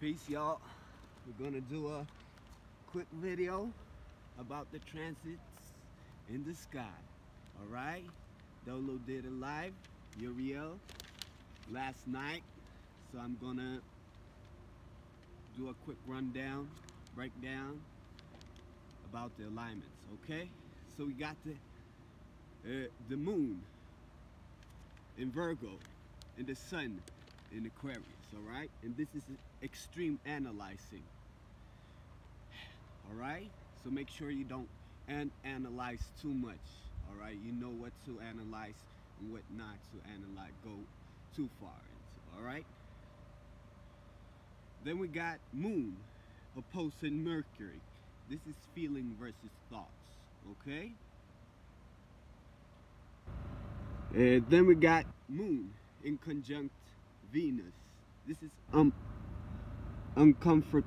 Peace, y'all. We're gonna do a quick video about the transits in the sky. All right? Doelow did it live, Uriel, last night. So I'm gonna do a quick rundown, breakdown about the alignments. Okay? So we got the uh, the moon in Virgo and the sun in Aquarius, all right? And this is extreme analyzing, all right? So make sure you don't an analyze too much, all right? You know what to analyze and what not to analyze, go too far into, all right? Then we got moon opposing Mercury. This is feeling versus thoughts, okay? And then we got moon in conjunct Venus. This is um uncomfort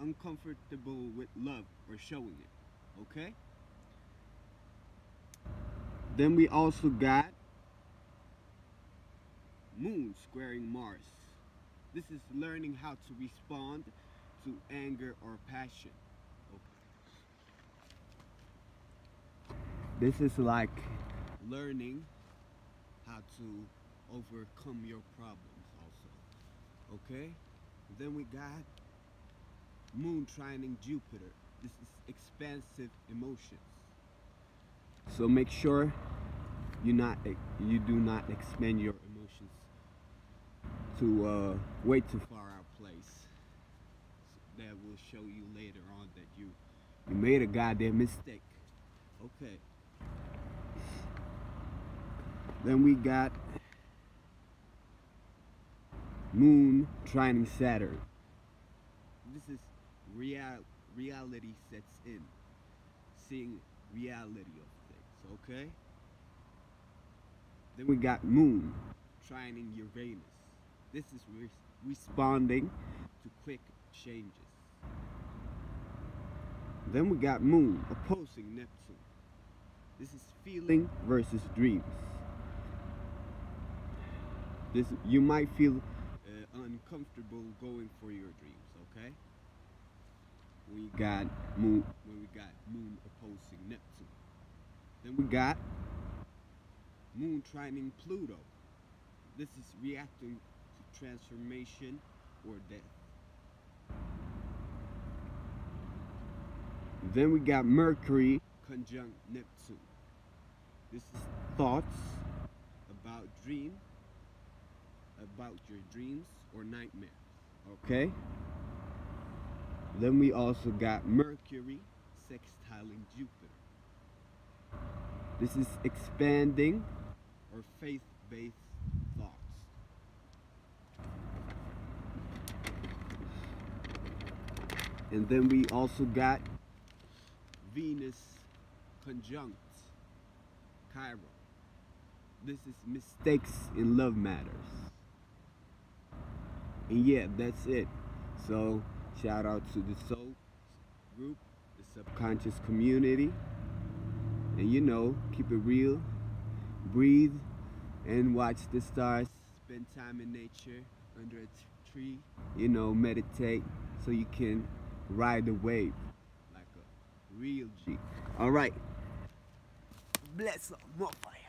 uncomfortable with love or showing it. Okay? Then we also got moon squaring Mars. This is learning how to respond to anger or passion. Okay. This is like learning how to overcome your problems also okay? Then we got moon trining jupiter. This is expansive emotions. So make sure you not you do not expend your emotions to uh, way too far out place. That will show you later on that you you made a goddamn mistake okay? Then we got Moon trining Saturn. This is real reality sets in. Seeing reality of things, okay? Then we got Moon trining Uranus. This is re responding to quick changes. Then we got Moon opposing Neptune. This is feeling versus dreams this you might feel uh, uncomfortable going for your dreams okay? We got moon when we got moon opposing neptune. Then we got moon trining pluto. This is reacting to transformation or death. Then we got mercury conjunct neptune. This is thoughts about dreams about your dreams or nightmares. Okay? Then we also got Mercury sextiling Jupiter. This is expanding or faith-based thoughts. And then we also got Venus conjunct Chiron. This is mistakes in love matters and yeah that's it. So shout out to the soul group the subconscious community. And you know keep it real. Breathe and watch the stars. Spend time in nature under a tree you know meditate so you can ride the wave like a real G. All right. Bless up motherfucker